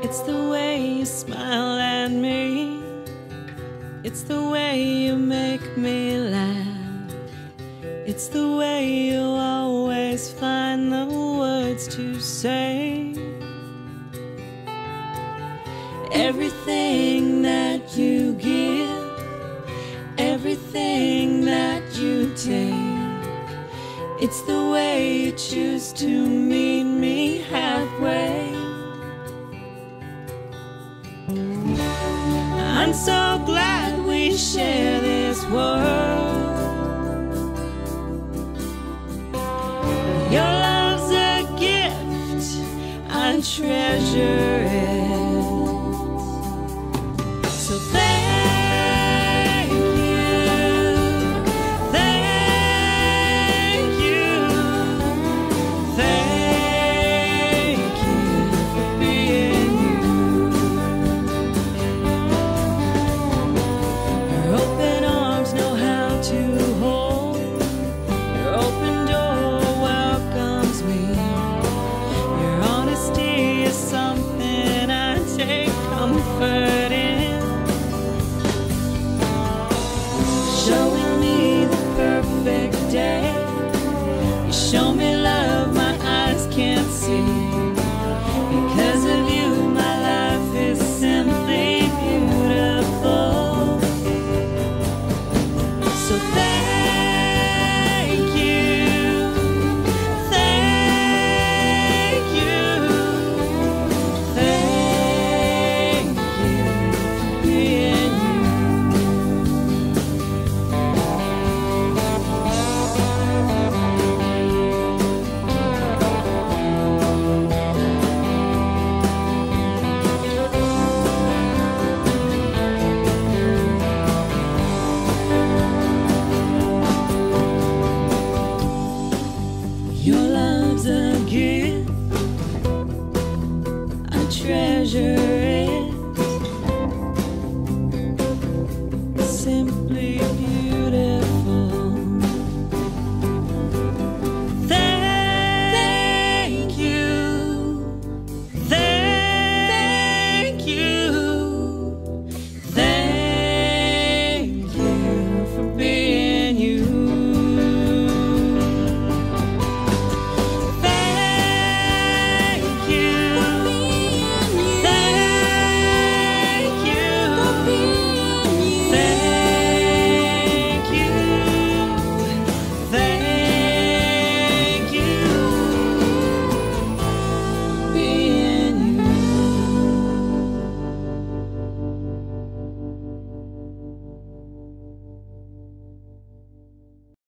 It's the way you smile at me. It's the way you make me laugh. It's the way you always find the words to say. Everything that you give, everything that you take. It's the way you choose to I'm so glad we share this world. Your love's a gift, I treasure it. Show me love my eyes can't see. your love.